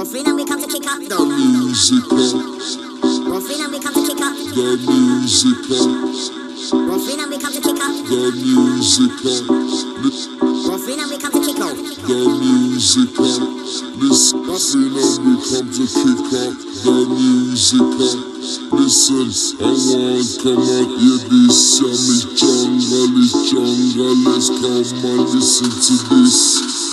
Ruffin and we come to kick up The music up, Ruffin and we come to kick up the music up, Ruffin and we come to kick up the music up, Ruffin and we come to kick up the music up. Listen, we come to kick up the music up. Listen, I want come out hear this, me jungle is jungle. Let's come and listen to this.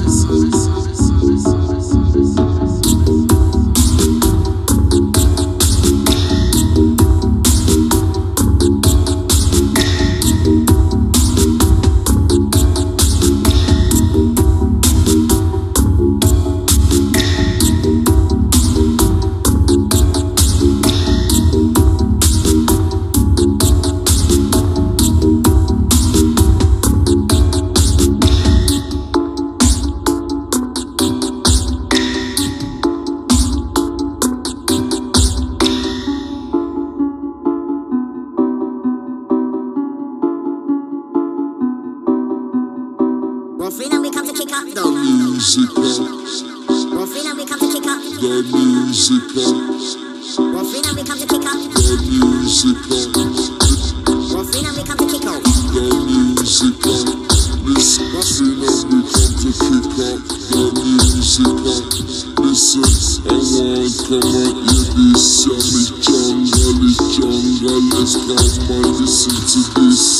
Listen, listen, listen, Ruffin and we come to kick up The music up, Ruffin and we come to kick up the music up, Ruffin and we come to kick up the music up, Ruffin and we come to kick up the music up. Listen, and we come to kick up the music up. Listen, I want come out hear this, me jungle jungle. Let's come and listen to this.